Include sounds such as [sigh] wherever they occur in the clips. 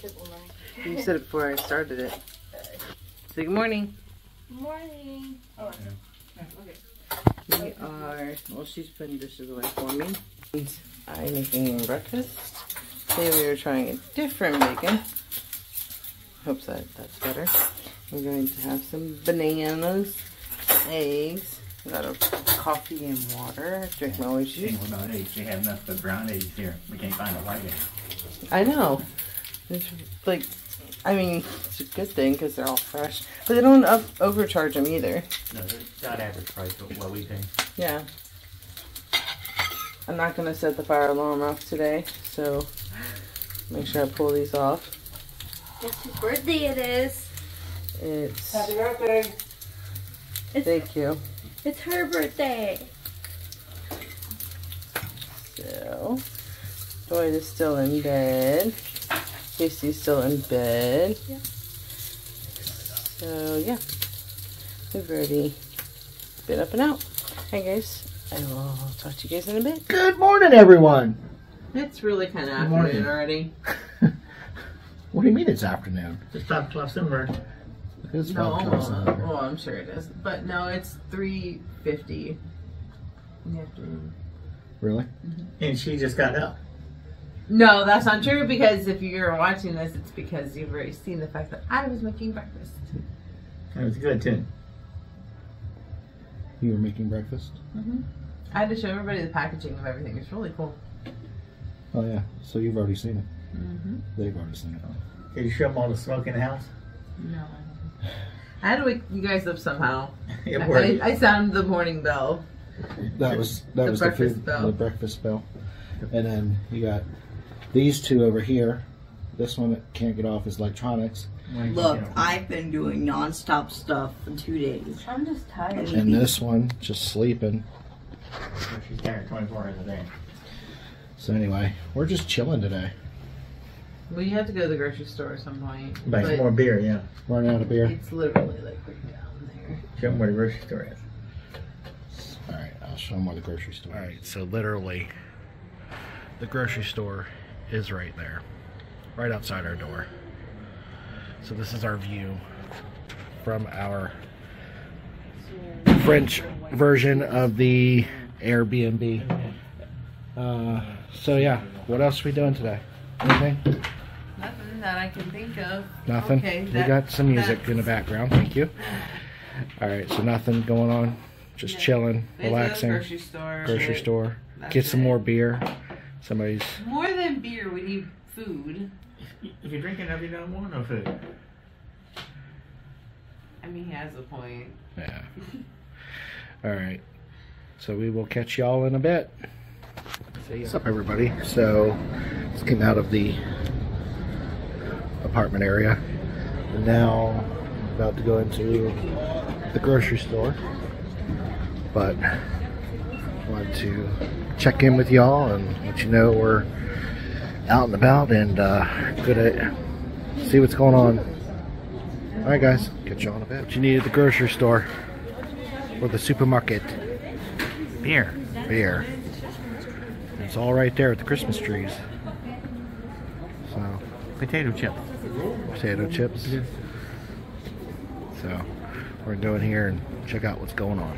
said good morning. You said it before I started it. [laughs] Say good morning. Morning. Oh, We are, well, she's putting dishes away for me. I'm making breakfast. Today we are trying a different bacon. Hope that that's better. We're going to have some bananas, eggs. We got a coffee and water. Drink my orange juice. Thing about eggs, we have enough of brown eggs here. We can't find a white egg. I know. It's like, I mean, it's a good thing because they're all fresh. But they don't up, overcharge them either. No, it's not average price of what we pay. Yeah. I'm not gonna set the fire alarm off today, so make sure I pull these off. guess whose birthday it is? It's happy birthday! thank you. It's her birthday. So Lloyd is still in bed. Casey's still in bed. Yeah. So yeah. We've already been up and out. Hi guys. I will talk to you guys in a bit. Good morning, everyone. It's really kind of Good morning. afternoon already. [laughs] What do you mean it's afternoon? It's five o'clock somewhere. It's No, five almost. o'clock Saturday. Well, I'm sure it is. But no, it's 3.50 in the afternoon. Really? Mm-hmm. And she just got up. No, that's not true because if you're watching this, it's because you've already seen the fact that I was making breakfast. It was good too. You were making breakfast? Mhm. I had to show everybody the packaging of everything. It's really cool. Oh yeah. So you've already seen it. Mm-hmm. They've already seen it. Did you show them all the smoke in the house? No. I had to wake you guys up somehow. [laughs] It I, worked. I sounded the morning bell. That was that The was the breakfast food, bell. the breakfast bell. And then you got these two over here. This one that can't get off is electronics, Look, I've been doing nonstop stuff for two days. I'm just tired. and this one just sleeping. She's tired 24 hours a day. So anyway, we're just chilling today. Well, you have to go to the grocery store at some point. Buy some more beer, yeah. Running out of beer. It's literally like right down there. Show them where the grocery store is. All right, I'll show them where the grocery store. Is. All right, so literally, the grocery store is right there, right outside our door. So this is our view from our French version of the Airbnb. Uh, so yeah, what else are we doing today? Anything? Nothing that I can think of. Nothing. Okay, we that- got some music in the background. Thank you. All right, so nothing going on. Just No. chilling, They go to the relaxing. grocery store. grocery store. Get some it. more beer. Somebody's More than beer, we need food. If you're drinking enough, you don't want no food. I mean, he has a point. yeah. All right. So we will catch y'all in a bit. What's up, everybody? So just came out of the apartment area, and now about to go into the grocery store. But wanted to check in with y'all and let you know we're out and about and uh, gonna see what's going on. All right, guys, catch y'all in a bit. What you need at the grocery store or the supermarket? Beer. Beer. It's all right there at the Christmas trees. So, Potato chip. potato chips. So, we're gonna go in here and check out what's going on.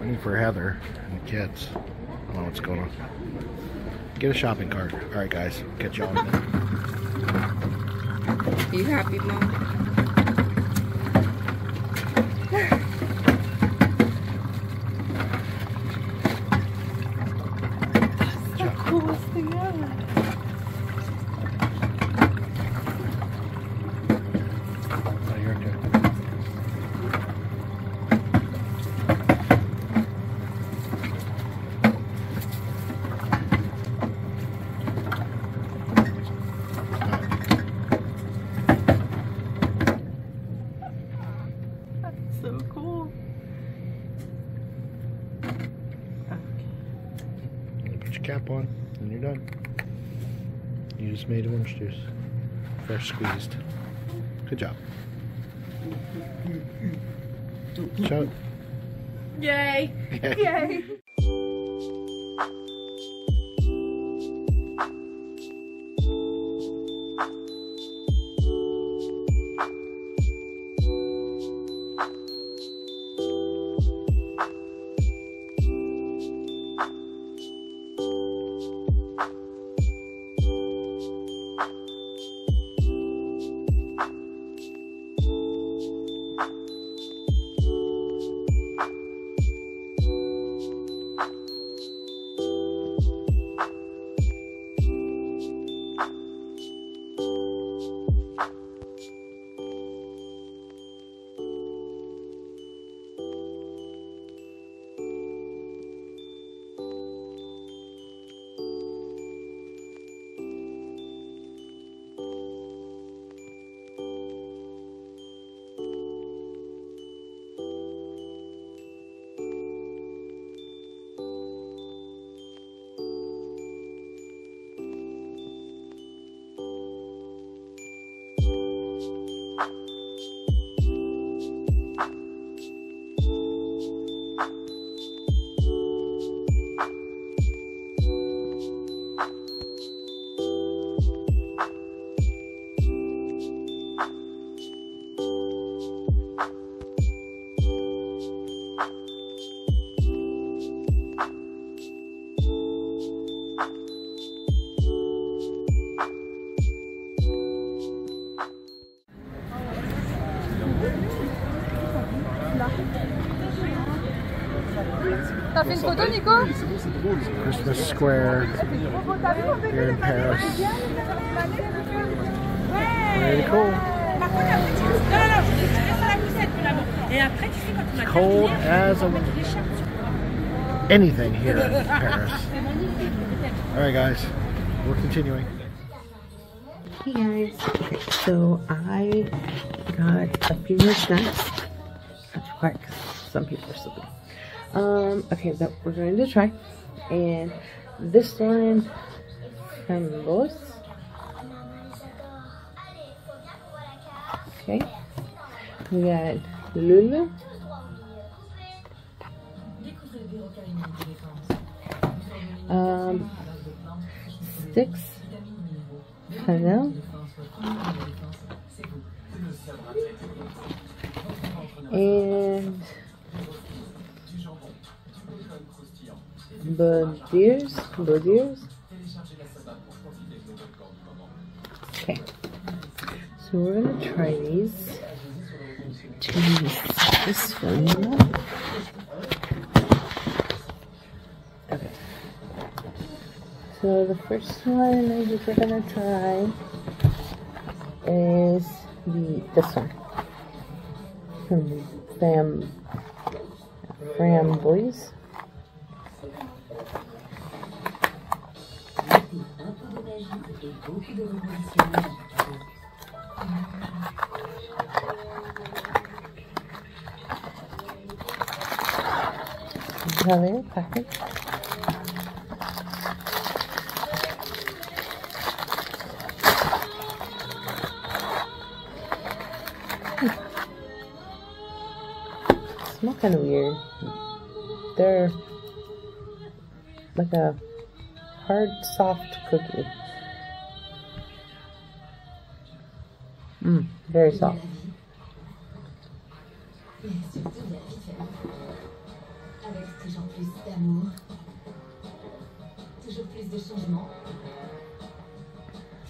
Waiting for Heather and the kids. I don't know what's going on. Get a shopping cart. All right, guys. Catch y'all. Are you happy, Mom? Coolest thing ever. Oh, you're okay. So cool. Put your cap on, and you're done. You just made orange juice. Fresh squeezed. Good job. It. Yay! [laughs] Yay! Christmas Square here in Paris. Very cool. It's cold as a, anything here in Paris. All right, guys, we're continuing. Hey guys, so I got a few more snacks. Not too quiet 'cause some people are sleeping. Um, okay, that we're going to try. And this one from Lois. Okay. We got Lulu. Um, six. Chanel. Bodiers, Bodiers. Okay, so we're gonna try these. Choose this one. Okay. So the first one think we're gonna try is the this one from Fam. Another packet. Smell kind of weird. They're like a hard, soft cookie.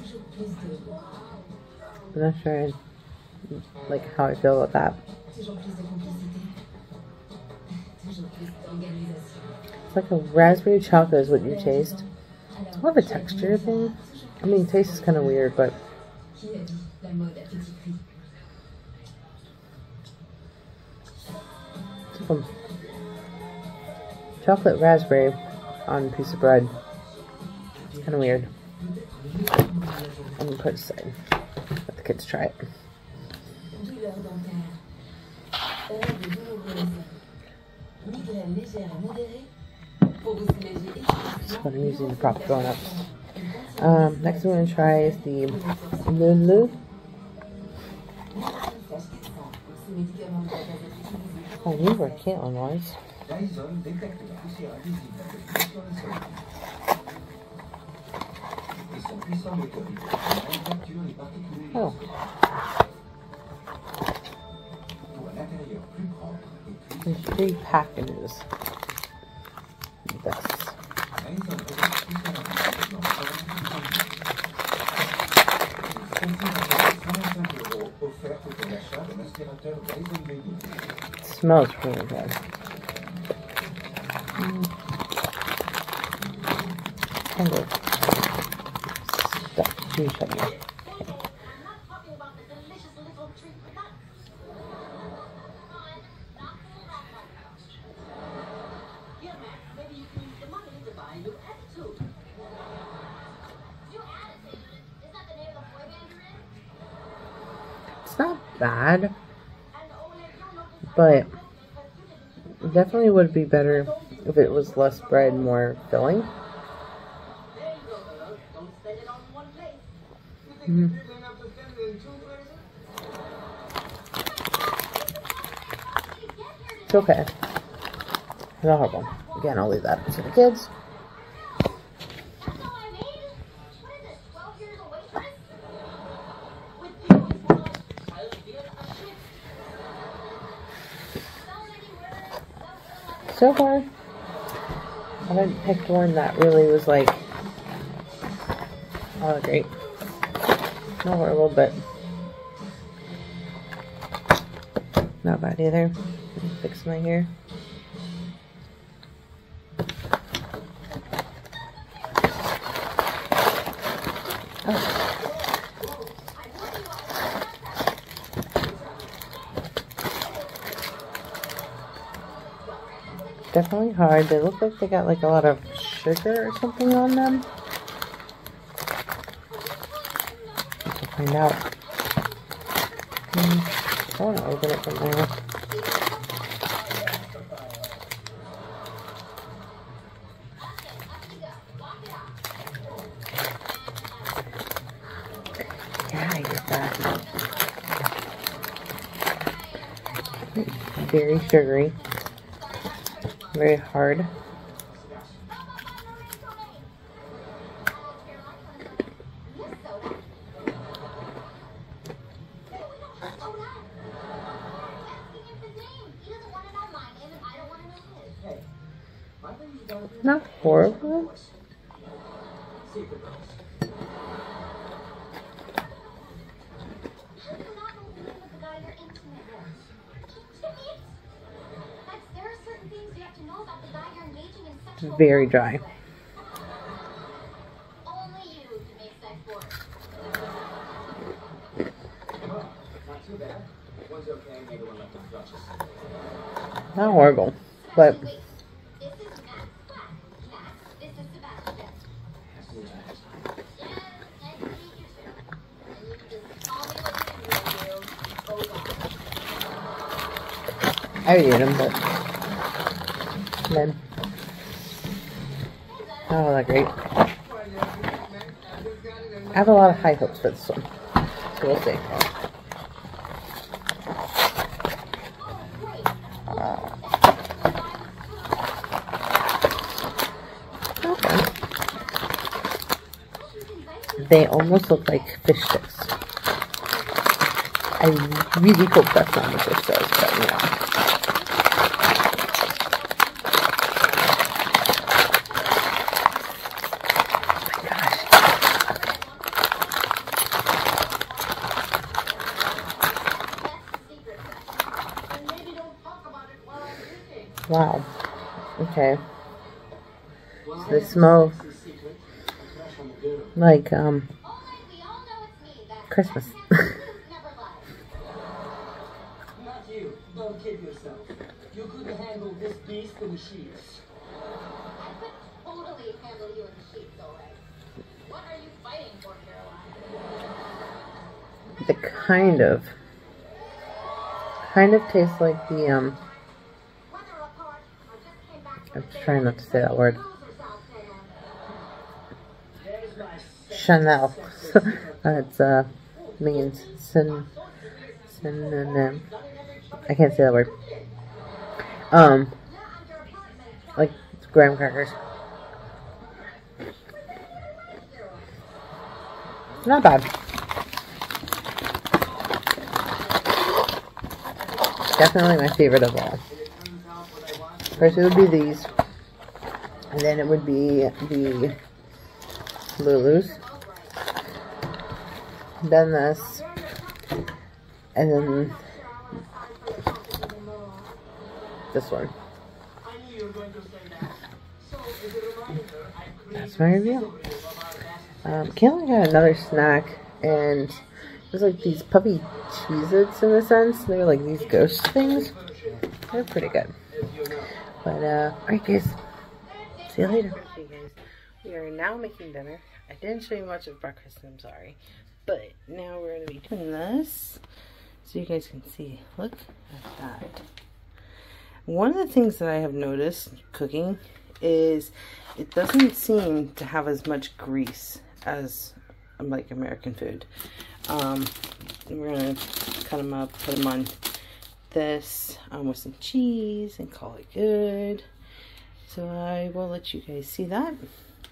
Toujours plus de, I'm not sure, like how I feel about that. It's like a raspberry chocolate is what you taste. It's more of a texture thing. I mean, taste is kind of weird, but la à petit prix chocolate raspberry on a piece of bread. Kind of weird. I'm gonna put it aside. Let the kids try it. That's what I'm using to prop grown ups. Um, next I'm gonna try is the Lulu. Oh. intérieur plus propre et plus oh. There's three packages. It smells really good. Mm. Kind of to each other. It's not bad, but it definitely would be better if it was less bread, and more filling. Mm. It's okay. Not horrible. Again, I'll leave that to the kids. So far, I haven't picked one that really was like, oh great. Not horrible, but not bad either. Fix my hair. Definitely hard. They look like they got like a lot of sugar or something on them. Let's find out. Hmm, I want to open it from there. That. Very sugary. Very hard. Not horrible. Very dry. Not horrible, but I eat them, but then oh, they're great. I have a lot of high hopes for this one, so we'll see. Okay. They almost look like fish sticks. I really hope that's not what this does, but you Wow. Okay. So they smell like um Christmas. Don't kid yourself. You couldn't handle this [laughs] the sheets. totally handle you in the sheets, alright. What are you fighting for, Caroline? the kind of kind of tastes like the um I'm trying not to say that word. Chanel. [laughs] That's uh means syn synonym. I can't say that word. Um like graham crackers. Not bad. Definitely my favorite of all. First it would be these. And then it would be the Lulu's. Then this. And then this one. That's my review. Um, got another snack, and was like these puppy Cheez-Its in a sense. They're like these ghost things. They're pretty good. But, uh, alright guys. See you later. Guys, we are now making dinner. I didn't show you much of breakfast, I'm sorry. But now we're going to be doing this so you guys can see. Look at that. One of the things that I have noticed cooking is it doesn't seem to have as much grease as like American food. Um, we're gonna cut them up, put them on this um, with some cheese and call it good. So I will let you guys see that.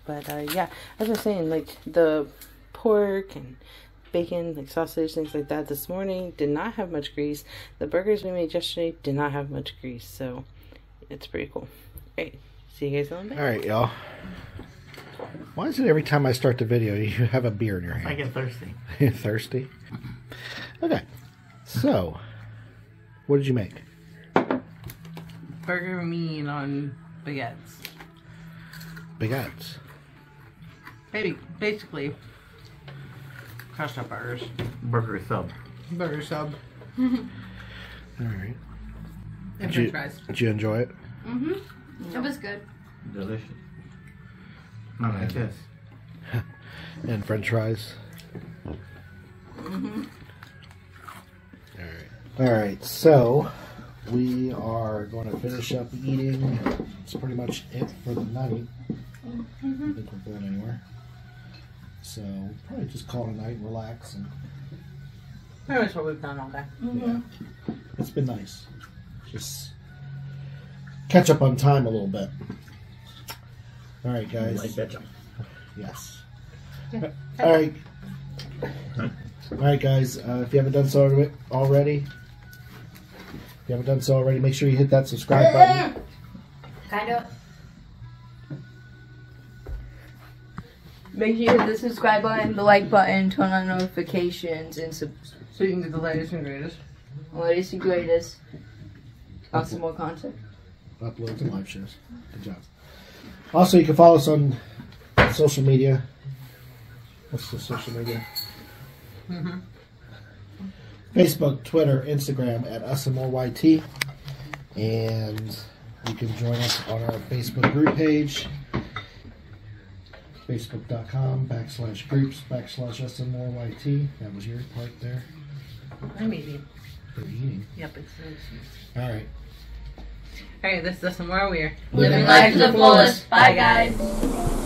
But uh, yeah, as I was saying, like the pork and bacon, like sausage, things like that this morning did not have much grease. The burgers we made yesterday did not have much grease, so it's pretty cool. Alright, see you guys in a bit. All right, y'all. Why is it every time I start the video you have a beer in your hand? I get thirsty. [laughs] Thirsty? Okay. So, what did you make? Burger meat on baguettes. Baguettes. Baby, basically, crushed up burgers. Burger sub. Burger sub. [laughs] All right. And Did you, french fries. did you enjoy it? Mm-hmm. It was good. Delicious. Not like this. [laughs] And french fries? Mm-hmm. All right. All right. So, we are going to finish up eating. It's pretty much it for the night. I don't think we're going anywhere. So, probably just call it a night, relax, and Pretty much what we've done all day. Yeah. It's been nice. Just catch up on time a little bit. All right, guys. Like that. Yes. All right. All right, guys. Uh, if you haven't done so already, if you haven't done so already, make sure you hit that subscribe button. [laughs] Kind of. Make sure you hit the subscribe button, the like button, turn on notifications, and sub- So you can get the latest and greatest. latest and greatest. Got some more content. Uploads and live shows. Good job. Also, you can follow us on social media. What's the social media? Mm-hmm. Facebook, Twitter, Instagram at us and more YT. And you can join us on our Facebook group page. Facebook.com backslash groups backslash us and more YT. That was your part there. I'm eating. For eating. Yep, it's delicious. All right. Alright, this is some more weird. Living life to the fullest. Bye, guys.